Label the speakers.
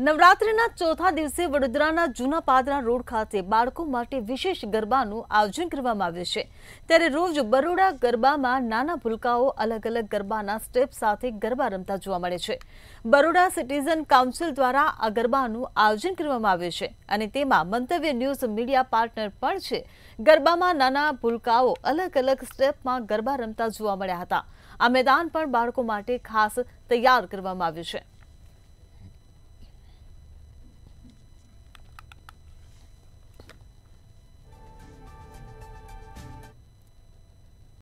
Speaker 1: નવરાત્રિના ચોથા દિવસે વડોદરાના જૂના પાદરા રોડ ખાતે બાળકો માટે વિશેષ ગરબાનું આયોજન કરવામાં આવ્યું છે. ત્યારે રોજ બરોડા ગરબામાં નાના ભૂલકાઓ અલગ અલગ ગરબાના સ્ટેપ સાથે ગરબા રમતા જોવા મળે છે. બરોડા સિટીઝન કાઉન્સિલ દ્વારા આ ગરબાનું આયોજન કરવામાં આવ્યું છે અને તેમાં મંતવ્ય ન્યૂઝ મીડિયા પાર્ટનર પણ છે. ગરબામાં નાના ભૂલકાઓ અલગ અલગ સ્ટેપમાં ગરબા રમતા જોવા મળ્યા હતા. આ મેદાન પણ બાળકો માટે ખાસ તૈયાર કરવામાં આવ્યું છે.